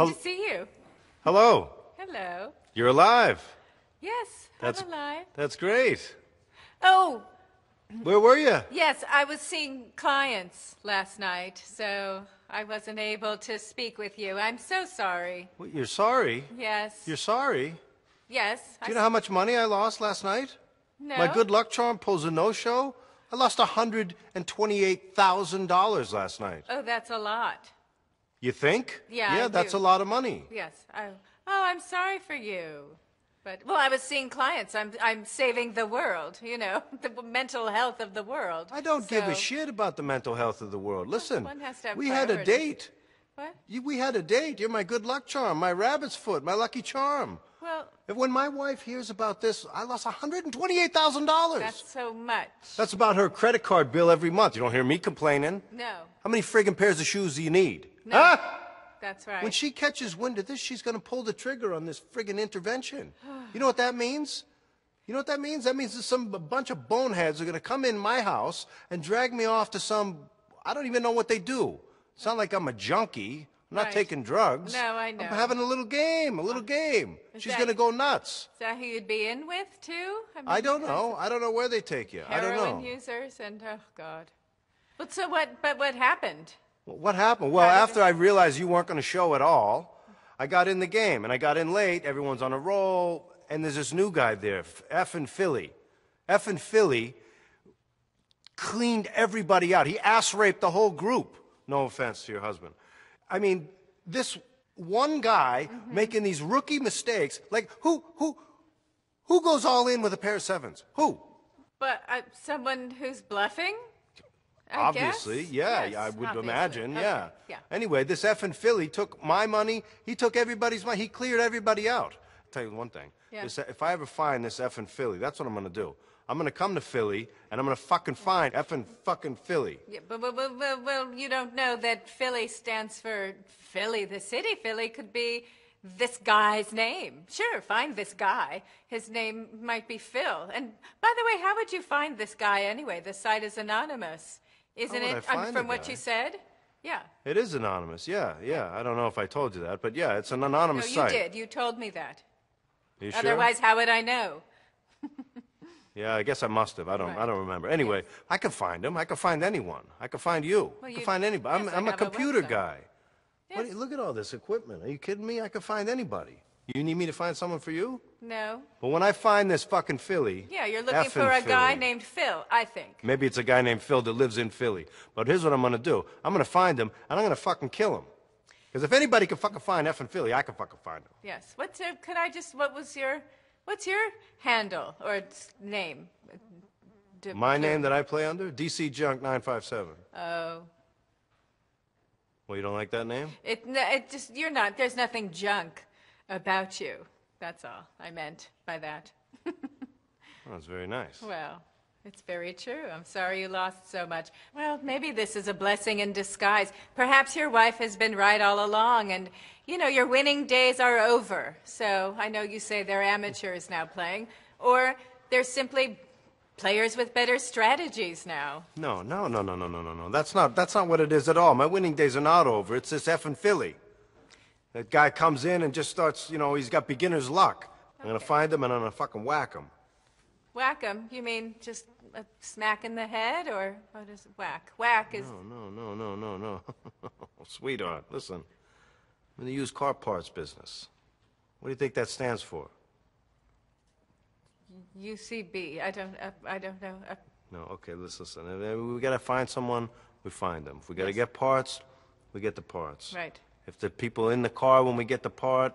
Hel- to see you. Hello. Hello. You're alive. Yes, That's- I'm alive. That's great. Oh, Where were you? yes, I was seeing clients last night, so I wasn't able to speak with you. I'm so sorry. You're sorry. Yes. You're sorry. yes. Do you know how much money I lost last night? No. My good luck charm pulls a no-show. I lost $128,000 last night. Oh, that's a lot. You think? Yeah, Yeah, I that's do. a lot of money. Yes. I, oh, I'm sorry for you. But well, I was seeing clients. I'm I'm saving the world. You know, the mental health of the world. I don't give a So- shit about the mental health of the world. Listen, one has to have we had a priorities. date. What? You, we had a date. You're my good luck charm, my rabbit's foot, my lucky charm. Well, And when my wife hears about this, I lost $128,000. that's so much. That's about her credit card bill every month. You don't hear me complaining. No, How many friggin' pairs of shoes do you need? No. Huh? that's right. When she catches wind of this, she's going to pull the trigger on this friggin' intervention. You know what that means? You know what that means? That means that some bunch of boneheads are going to come in my house and drag me off to some. I don't even know what they do. It's not like I'm a junkie. I'm not Right. taking drugs. No, I know. I'm having a little game, a little game. Is She's that- to go nuts. Is that who you'd be in with too? mean, I don't know. I don't know where they take you. I don't Heroin know. users and oh god. But so what? But what happened? What happened? Well, How after I realized you weren't going to show at all, I got in the game and I got in late. Everyone's on a roll, and there's this new guy there, F and Philly. F and Philly cleaned everybody out. He ass raped the whole group. No offense to your husband. I mean, this one guy making these rookie mistakes. Like who who who goes all in with a pair of sevens? Who? But uh, someone who's bluffing? I Obviously, guess? yeah, Yes, I would obviously. imagine, Okay, yeah. Yeah. Anyway, this effing Philly took my money. He took everybody's money. He cleared everybody out. I'll tell you one thing. Yeah. This- if I ever find this effing Philly, that's what I'm going to do. I'm going to come to Philly and I'm going to fucking find effing fucking Philly. Yeah, but well, well, well, well, you don't know that Philly stands for Philly, the city. Philly could be this guy's name. Sure, find this guy. His name might be Phil. And by the way, how would you find this guy anyway? The site is anonymous, isn't it? Um, find from what guy? you said. Yeah. It is anonymous. Yeah, yeah. I don't know if I told you that, but yeah, it's an anonymous No, you site. did. You told me that. You sure? Otherwise, how would I know? Yeah, I guess I must have. I don't. I don't remember. Anyway, I could find him. I could find anyone. I could find you. I you- could find anybody. I'm, yes, I I'm a have a computer website. guy. What do you- look at all this equipment. Are you kidding me? I could find anybody. You need me to find someone for you? No. But when I find this fucking Philly, Yeah, you're looking effing for a guy Philly, named Phil, I think. Maybe it's a guy named Phil that lives in Philly. But here's what I'm gonna do. I'm gonna find him and I'm gonna fucking kill him. Because if anybody can fucking find effing Philly, I can fucking find him. Yes. What's your, could I just, what was your, what's your handle or name? D- My name that I play under? DC Junk 957. Oh. Well, you don't like that name? It, it just, you're not, there's nothing junk about you. That's all I meant by that. Oh, that's very nice. Well, it's very true. I'm sorry you lost so much. Well, maybe this is a blessing in disguise. Perhaps your wife has been right all along, and, you know, your winning days are over. So I know you say they're amateurs now playing, or they're simply players with better strategies now. No, no, no, no, no, no, no, no. That's not that's not what it is at all. My winning days are not over. It's this effing Philly. That guy comes in and just starts, you know, he's got beginner's luck. I'm gonna find him and I'm gonna fucking whack him. Whack 'em? You mean just a smack in the head, or what is whack? Whack is. No, no, no, no, no, no. Sweetheart, listen. I'm in the used car parts business. What do you think that stands for? UCB. I don't. Uh, I don't know. Uh, No, okay, let's listen. If We gotta find someone, we find them. If we gotta Yes. get parts, we get the parts. right. If the people in the car when we get the part,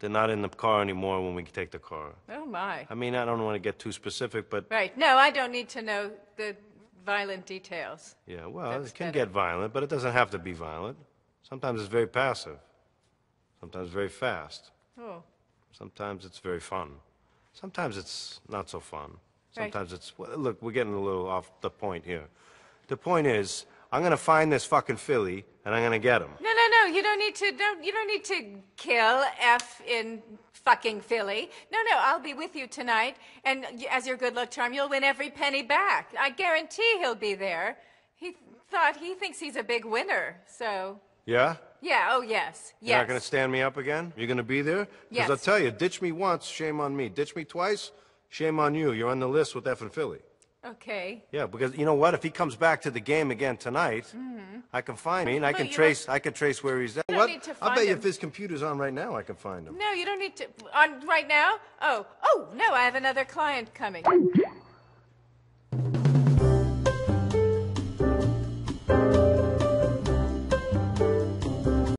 they're not in the car anymore when we take the car. Oh my. I mean, I don't want to get too specific, but Right. No, I don't need to know the violent details. yeah, well, That's it can better. get violent, but it doesn't have to be violent. Sometimes it's very passive. Sometimes very fast. Oh. Sometimes it's very fun. Sometimes it's not so fun. Right. Sometimes it's well, look, we're getting a little off the point here. The point is, I'm going to find this fucking Philly and I'm going to get him. No, no, no. You don't need to. Don't. You don't need to kill F in fucking Philly. No, no. I'll be with you tonight, and as your good luck charm, you'll win every penny back. I guarantee he'll be there. He thought he thinks he's a big winner. So, Yeah? Yeah, oh, yes. Yes. You're not going to stand me up again? You're going to be there? Because Yes. I'll tell you, ditch me once, shame on me. Ditch me twice, shame on you. You're on the list with F and Philly. Okay. Yeah, because you know what? If he comes back to the game again tonight, mm-hmm. I can find him. I can you trace. I can trace where he's at. don't what? need to I'll find bet you him. if his computer's on right now, I can find him. No, you don't need to. On right now? Oh, oh, no, I have another client coming.